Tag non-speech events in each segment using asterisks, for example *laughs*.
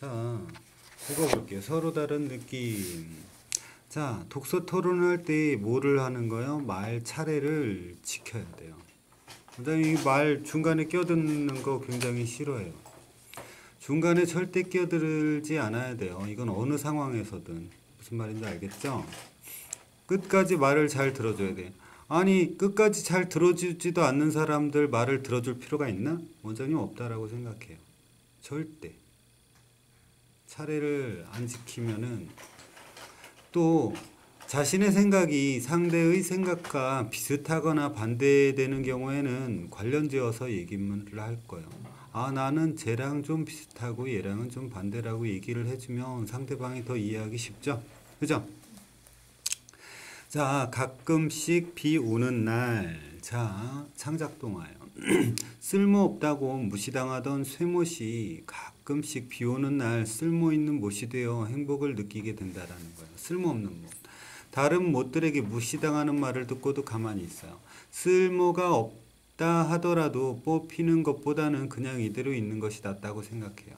자, 읽어볼게요. 서로 다른 느낌. 자, 독서 토론할 때 뭐를 하는 거요? 말 차례를 지켜야 돼요. 굉장히 말 중간에 끼어드는 거 굉장히 싫어해요. 중간에 절대 끼어들지 않아야 돼요. 이건 어느 상황에서든 무슨 말인지 알겠죠? 끝까지 말을 잘 들어줘야 돼. 아니 끝까지 잘 들어주지도 않는 사람들 말을 들어줄 필요가 있나? 원장님 없다라고 생각해요. 절대. 차례를 안 지키면은 또 자신의 생각이 상대의 생각과 비슷하거나 반대되는 경우에는 관련지어서 얘기를 할 거예요. 아, 나는 쟤랑 좀 비슷하고 얘랑은 좀 반대라고 얘기를 해주면 상대방이 더 이해하기 쉽죠? 그죠? 자, 가끔씩 비 오는 날. 자, 창작동화요. *clears throat* 쓸모없다고 무시당하던 쇠못이 가끔씩 비 오는 날 쓸모있는 못이 되어 행복을 느끼게 된다라는 거예요. 쓸모없는 못. 다른 못들에게 무시당하는 말을 듣고도 가만히 있어요. 쓸모가 없다 하더라도 뽑히는 것보다는 그냥 이대로 있는 것이 낫다고 생각해요.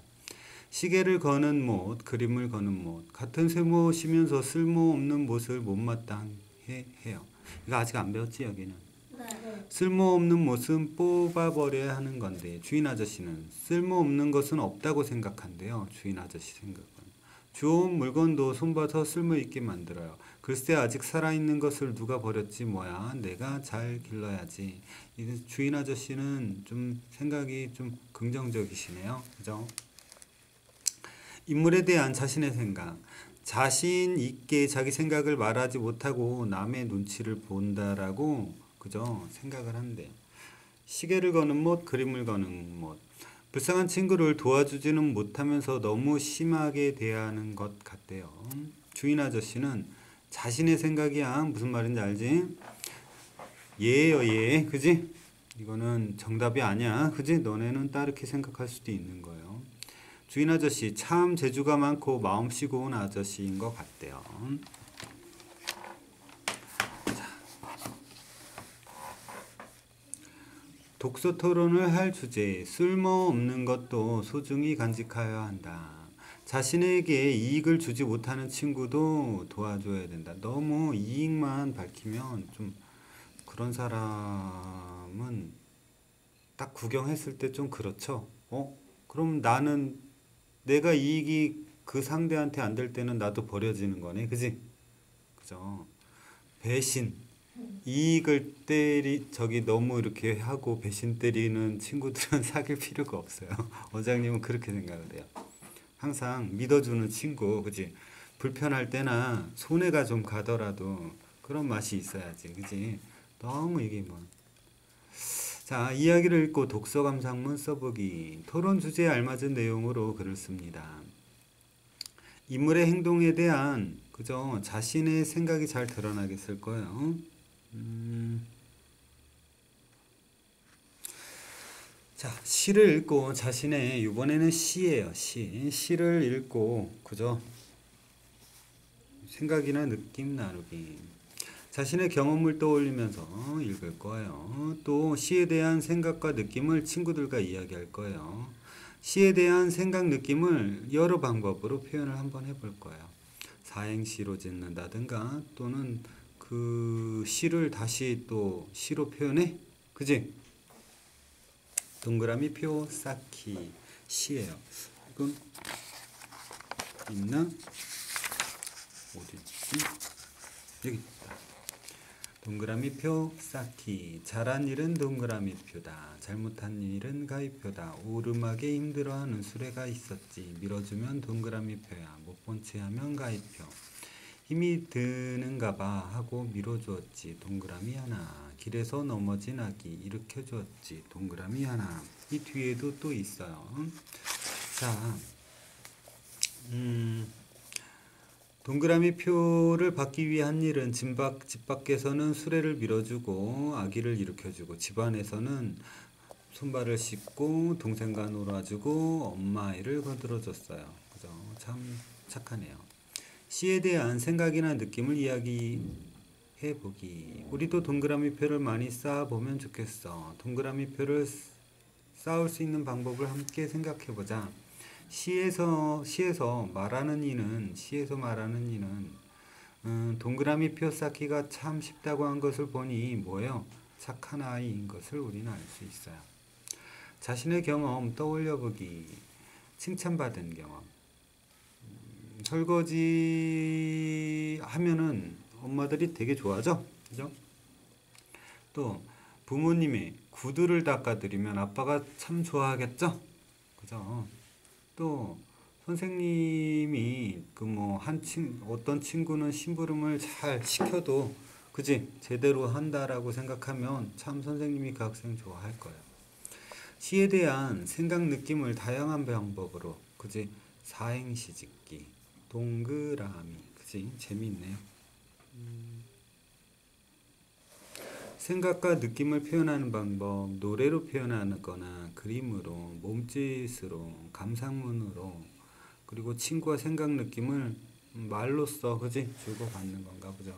시계를 거는 못, 그림을 거는 못, 같은 쇠못이면서 쓸모없는 못을 못마땅해 해요. 이거 아직 안 배웠지 여기는. 네. 쓸모없는 못은 뽑아버려야 하는 건데 주인 아저씨는 쓸모없는 것은 없다고 생각한대요. 주인 아저씨 생각은. 좋은 물건도 손봐서 쓸모있게 만들어요. 글쎄 아직 살아있는 것을 누가 버렸지 뭐야. 내가 잘 길러야지. 이 주인 아저씨는 좀 생각이 좀 긍정적이시네요. 그죠? 인물에 대한 자신의 생각. 자신 있게 자기 생각을 말하지 못하고 남의 눈치를 본다라고 그죠? 생각을 한대요. 시계를 거는 못, 그림을 거는 못. 불쌍한 친구를 도와주지는 못하면서 너무 심하게 대하는 것 같대요. 주인 아저씨는 자신의 생각이야. 무슨 말인지 알지? 얘예요, 얘. 그지? 이거는 정답이 아니야. 그지? 너네는 따르게 생각할 수도 있는 거예요. 주인 아저씨 참 재주가 많고 마음씨 고운 아저씨인 것 같대요. 독서 토론을 할 주제 쓸모없는 것도 소중히 간직하여야 한다. 자신에게 이익을 주지 못하는 친구도 도와줘야 된다. 너무 이익만 밝히면 좀 그런 사람은 딱 구경했을 때 좀 그렇죠. 어? 그럼 나는 내가 이익이 그 상대한테 안 될 때는 나도 버려지는 거네. 그지? 그죠? 배신. 이익을 때리 저기 너무 이렇게 하고 배신 때리는 친구들은 *laughs* 사귈 필요가 없어요. *laughs* 원장님은 그렇게 생각을 해요. 항상 믿어주는 친구, 그지? 불편할 때나 손해가 좀 가더라도 그런 맛이 있어야지, 그지? 너무 이게 뭐. 자, 이야기를 읽고 독서 감상문 써보기. 토론 주제에 알맞은 내용으로 글을 씁니다. 인물의 행동에 대한 그죠? 자신의 생각이 잘 드러나게 쓸 거예요. 음. 자, 시를 읽고 자신의 이번에는 시예요. 시. 시를 읽고 그죠? 생각이나 느낌 나누기. 자신의 경험을 떠올리면서 읽을 거예요. 또 시에 대한 생각과 느낌을 친구들과 이야기할 거예요. 시에 대한 생각, 느낌을 여러 방법으로 표현을 한번 해볼 거예요. 사행시로 짓는다든가 또는 그 시를 다시 또 시로 표현해? 그지? 동그라미 표 쌓기 시예요. 이건 있나? 어디 있지? 여기 있다. 동그라미 표 쌓기 잘한 일은 동그라미 표다 잘못한 일은 가위표다 오르막에 힘들어하는 수레가 있었지 밀어주면 동그라미 표야 못 본 채 하면 가위표 힘이 드는가 봐 하고 밀어주었지 동그라미 하나 길에서 넘어진 아기 일으켜 주었지 동그라미 하나 이 뒤에도 또 있어요 자 음, 동그라미 표를 받기 위한 일은 집, 밖, 집 밖에서는 수레를 밀어주고 아기를 일으켜주고 집 안에서는 손발을 씻고 동생과 놀아주고 엄마 아이를 거들어줬어요. 그죠? 참 착하네요. 시에 대한 생각이나 느낌을 이야기해 보기. 우리도 동그라미 표를 많이 쌓아 보면 좋겠어. 동그라미 표를 쌓을 수 있는 방법을 함께 생각해 보자. 시에서 시에서 말하는 이는 시에서 말하는 이는 음, 동그라미 표 쌓기가 참 쉽다고 한 것을 보니 뭐예요? 착한 아이인 것을 우리는 알 수 있어요. 자신의 경험 떠올려 보기, 칭찬받은 경험. 음, 설거지 하면은 엄마들이 되게 좋아하죠? 그죠? 또 부모님이 구두를 닦아드리면 아빠가 참 좋아하겠죠? 그죠? 또 선생님이 그 뭐 한 친 어떤 친구는 심부름을 잘 시켜도 그지 제대로 한다라고 생각하면 참 선생님이 그 학생 좋아할 거예요. 시에 대한 생각 느낌을 다양한 방법으로 그지 사행시 짓기 동그라미 그지 재미있네요. 음. 생각과 느낌을 표현하는 방법 노래로 표현하거나 그림으로 몸짓으로 감상문으로 그리고 친구와 생각 느낌을 말로써 그지 주고받는 건가 보죠.